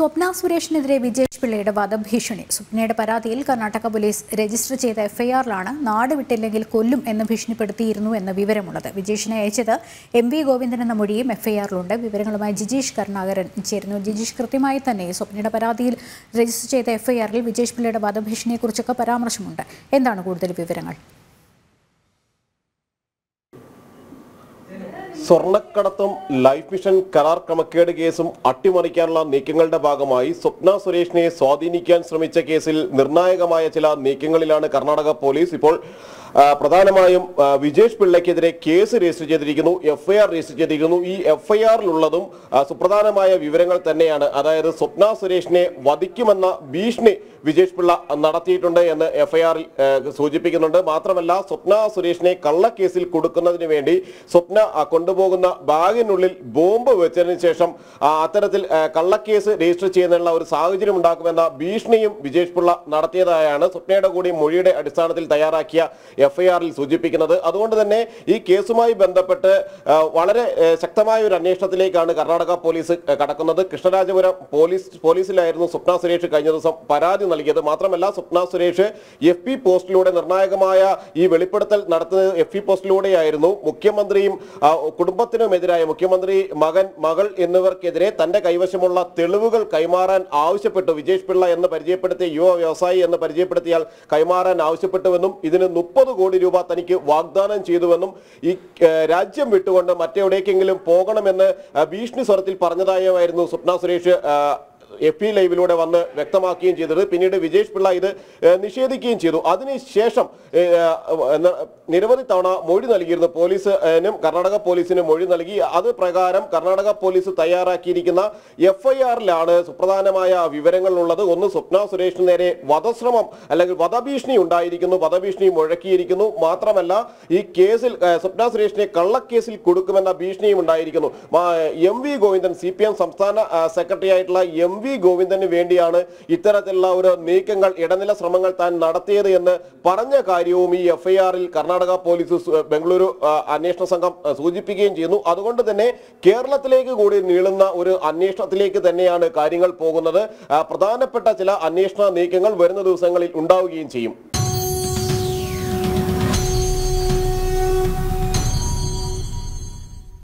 സ്വപ്ന സുരേഷിനെതിരെ വിജേഷ് പിള്ളയുടെ വധഭീഷണി സ്വപ്നയുടെ പരാതിയിൽ കർണാടക പോലീസ് രജിസ്റ്റർ ചെയ്ത എഫ്ഐആറിലാണ് നാട് വിട്ടില്ലെങ്കിൽ കൊല്ലും എന്ന് ഭീഷണിപ്പെടുത്തിയിരുന്നു എന്ന വിവരമുള്ളത്. വിജേഷിനെ അയച്ചത് എം വി ഗോവിന്ദൻ എന്ന മൊഴിയും എഫ്ഐആറിലുണ്ട്. വിവരങ്ങളുമായി ജിജീഷ് കരുണാകരൻ ചേരുന്നു. ജിജീഷ് കൃത്യമായി തന്നെ സ്വപ്നയുടെ പരാതിയിൽ രജിസ്റ്റർ ചെയ്ത എഫ്ഐആറിൽ വിജേഷ് പിള്ളയുടെ വധഭീഷണിയെക്കുറിച്ചൊക്കെ പരാമർശമുണ്ട്. എന്താണ് കൂടുതൽ വിവരങ്ങൾ? സ്വർണക്കടത്തും ലൈഫ് മിഷൻ കരാർ ക്രമക്കേട് കേസും അട്ടിമറിക്കാനുള്ള നീക്കങ്ങളുടെ ഭാഗമായി സ്വപ്ന സുരേഷിനെ സ്വാധീനിക്കാൻ ശ്രമിച്ച കേസിൽ നിർണായകമായ ചില നീക്കങ്ങളിലാണ് കർണാടക പോലീസ് ഇപ്പോൾ പ്രധാനമായും വിജേഷ് പിള്ളയ്ക്കെതിരെ കേസ് രജിസ്റ്റർ ചെയ്തിരിക്കുന്നു എഫ്ഐആർ രജിസ്റ്റർ ചെയ്തിരിക്കുന്നു. ഈ എഫ്ഐആറിലുള്ളതും സുപ്രധാനമായ വിവരങ്ങൾ തന്നെയാണ്. അതായത് സ്വപ്ന സുരേഷിനെ വധിക്കുമെന്ന ഭീഷണി വിജേഷ് പിള്ള നടത്തിയിട്ടുണ്ട് എന്ന് എഫ്ഐആറിൽ സൂചിപ്പിക്കുന്നുണ്ട്. മാത്രമല്ല സ്വപ്ന സുരേഷിനെ കള്ളക്കേസിൽ കൊടുക്കുന്നതിന് വേണ്ടി സ്വപ്ന ആ, കൊണ്ടുപോകുന്ന ബാഗിനുള്ളിൽ ബോംബ് വെച്ചതിന് ശേഷം അത്തരത്തിൽ കള്ളക്കേസ് രജിസ്റ്റർ ചെയ്യുന്നതിനുള്ള ഒരു സാഹചര്യം ഉണ്ടാക്കുമെന്ന ഭീഷണിയും വിജേഷ് പിള്ള നടത്തിയതായാണ് സ്വപ്നയുടെ കൂടി മൊഴിയുടെ അടിസ്ഥാനത്തിൽ തയ്യാറാക്കിയ എഫ്ഐആറിൽ സൂചിപ്പിക്കുന്നത്. അതുകൊണ്ട് തന്നെ ഈ കേസുമായി ബന്ധപ്പെട്ട് വളരെ ശക്തമായ ഒരു അന്വേഷണത്തിലേക്കാണ് കർണാടക പോലീസ് കടക്കുന്നത്. കൃഷ്ണരാജപുരം പോലീസ് പോലീസിലായിരുന്നു സ്വപ്ന സുരേഷ് കഴിഞ്ഞ ദിവസം പരാതി നൽകിയത്. മാത്രമല്ല സ്വപ്ന സുരേഷ് എഫ് പി പോസ്റ്റിലൂടെ നിർണായകമായ ഈ വെളിപ്പെടുത്തൽ നടത്തുന്നത് എഫ് പി പോസ്റ്റിലൂടെയായിരുന്നു. മുഖ്യമന്ത്രിയും കുടുംബത്തിനുമെതിരായ മുഖ്യമന്ത്രി മകൻ മകൾ എന്നിവർക്കെതിരെ തന്റെ കൈവശമുള്ള തെളിവുകൾ കൈമാറാൻ ആവശ്യപ്പെട്ടു. വിജേഷ് പിള്ള എന്ന് പരിചയപ്പെടുത്തിയ യുവ വ്യവസായി എന്ന് പരിചയപ്പെടുത്തിയാൽ കൈമാറാൻ ആവശ്യപ്പെട്ടുവെന്നും ഇതിന് മുപ്പത് കോടി രൂപ തനിക്ക് വാഗ്ദാനം ചെയ്തുവെന്നും ഈ രാജ്യം വിട്ടുകൊണ്ട് മറ്റെവിടേക്കെങ്കിലും പോകണമെന്ന് ഭീഷണി സ്വരത്തിൽ പറഞ്ഞതായുമായിരുന്നു സ്വപ്ന സുരേഷ് എഫ് പി ലൈവിലൂടെ വന്ന് വ്യക്തമാക്കുകയും ചെയ്തത്. പിന്നീട് വിജേഷ് പിള്ള ഇത് നിഷേധിക്കുകയും ചെയ്തു. അതിനുശേഷം നിരവധി തവണ മൊഴി നൽകിയിരുന്നു. പോലീസിനും കർണാടക പോലീസിനും മൊഴി നൽകി. അത് പ്രകാരം കർണാടക പോലീസ് തയ്യാറാക്കിയിരിക്കുന്ന എഫ്ഐആറിലാണ് സുപ്രധാനമായ വിവരങ്ങളുള്ളത്. ഒന്ന് സ്വപ്ന സുരേഷിന് നേരെ വധശ്രമം അല്ലെങ്കിൽ വധഭീഷണി ഉണ്ടായിരിക്കുന്നു. വധഭീഷണി മുഴക്കിയിരിക്കുന്നു. മാത്രമല്ല ഈ കേസിൽ സ്വപ്ന സുരേഷിനെ കള്ളക്കേസിൽ കൊടുക്കുമെന്ന ഭീഷണിയും ഉണ്ടായിരിക്കുന്നു. M V Govindan C P M സംസ്ഥാന സെക്രട്ടറി ആയിട്ടുള്ള എം വി ഗോവിന്ദന് വേണ്ടിയാണ് ഇത്തരത്തിലുള്ള ഒരു നീക്കങ്ങൾ ഇടനില ശ്രമങ്ങൾ താൻ നടത്തിയത് എന്ന് പറഞ്ഞ കാര്യവും ഈ എഫ്ഐആറിൽ കർണാടക പോലീസ് ബംഗളൂരു അന്വേഷണ സംഘം സൂചിപ്പിക്കുകയും ചെയ്യുന്നു. അതുകൊണ്ട് തന്നെ കേരളത്തിലേക്ക് കൂടി നീളുന്ന ഒരു അന്വേഷണത്തിലേക്ക് തന്നെയാണ് കാര്യങ്ങൾ പോകുന്നത്. പ്രധാനപ്പെട്ട ചില അന്വേഷണ നീക്കങ്ങൾ വരുന്ന ദിവസങ്ങളിൽ ഉണ്ടാവുകയും ചെയ്യും.